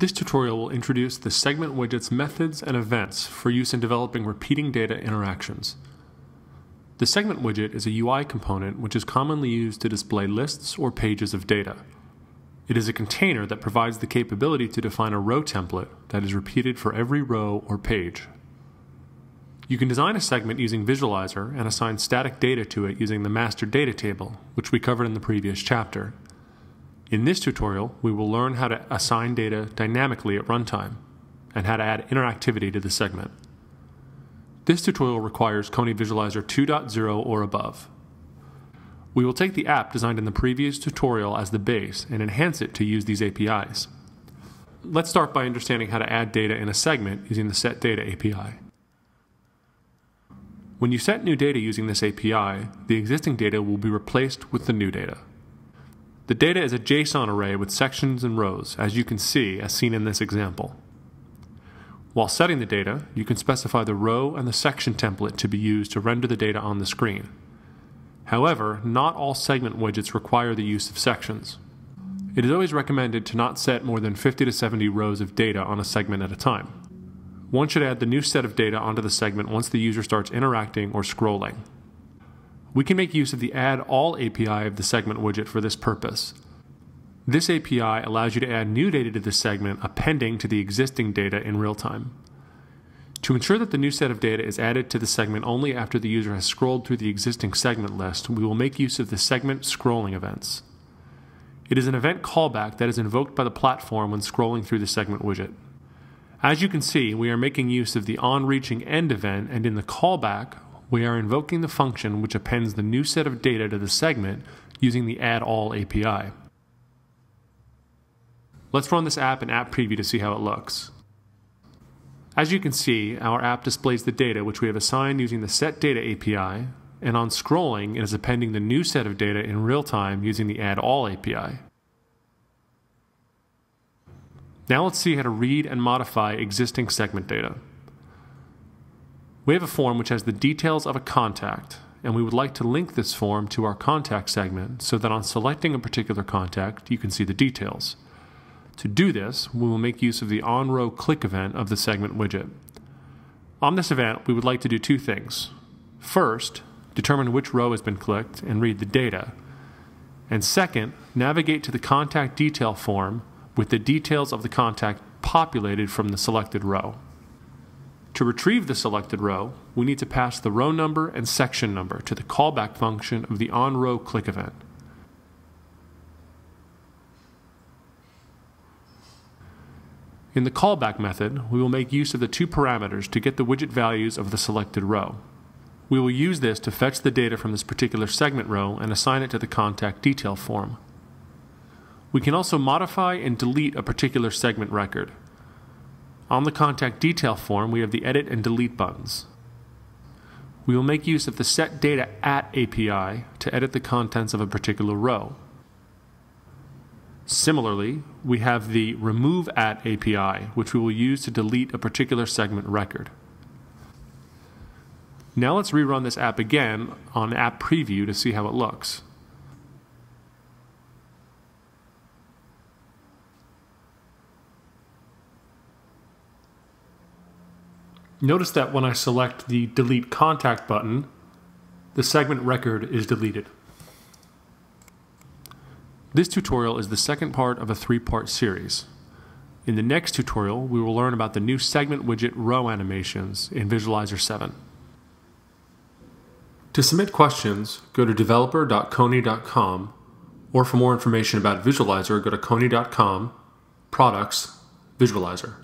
This tutorial will introduce the segment widget's methods and events for use in developing repeating data interactions. The segment widget is a UI component which is commonly used to display lists or pages of data. It is a container that provides the capability to define a row template that is repeated for every row or page. You can design a segment using Visualizer and assign static data to it using the master data table, which we covered in the previous chapter. In this tutorial, we will learn how to assign data dynamically at runtime and how to add interactivity to the segment. This tutorial requires Kony Visualizer 2.0 or above. We will take the app designed in the previous tutorial as the base and enhance it to use these APIs. Let's start by understanding how to add data in a segment using the setData API. When you set new data using this API, the existing data will be replaced with the new data. The data is a JSON array with sections and rows, as you can see as seen in this example. While setting the data, you can specify the row and the section template to be used to render the data on the screen. However, not all segment widgets require the use of sections. It is always recommended to not set more than 50 to 70 rows of data on a segment at a time. One should add the new set of data onto the segment once the user starts interacting or scrolling. We can make use of the addAll API of the segment widget for this purpose. This API allows you to add new data to the segment appending to the existing data in real time. To ensure that the new set of data is added to the segment only after the user has scrolled through the existing segment list, we will make use of the segment scrolling events. It is an event callback that is invoked by the platform when scrolling through the segment widget. As you can see, we are making use of the onReachingEnd event, and in the callback, we are invoking the function which appends the new set of data to the segment using the addAll API. Let's run this app in App Preview to see how it looks. As you can see, our app displays the data which we have assigned using the setData API, and on scrolling, it is appending the new set of data in real time using the addAll API. Now let's see how to read and modify existing segment data. We have a form which has the details of a contact, and we would like to link this form to our contact segment so that on selecting a particular contact, you can see the details. To do this, we will make use of the onRowClick event of the segment widget. On this event, we would like to do two things. First, determine which row has been clicked and read the data. And second, navigate to the contact detail form with the details of the contact populated from the selected row. To retrieve the selected row, we need to pass the row number and section number to the callback function of the onRowClick event. In the callback method, we will make use of the two parameters to get the widget values of the selected row. We will use this to fetch the data from this particular segment row and assign it to the contact detail form. We can also modify and delete a particular segment record. On the contact detail form, we have the edit and delete buttons. We will make use of the set data at API to edit the contents of a particular row. Similarly, we have the removeAt API, which we will use to delete a particular segment record. Now let's rerun this app again on App Preview to see how it looks. Notice that when I select the Delete Contact button, the segment record is deleted. This tutorial is the second part of a three-part series. In the next tutorial, we will learn about the new segment widget row animations in Visualizer 7. To submit questions, go to developer.kony.com, or for more information about Visualizer, go to kony.com, products, Visualizer.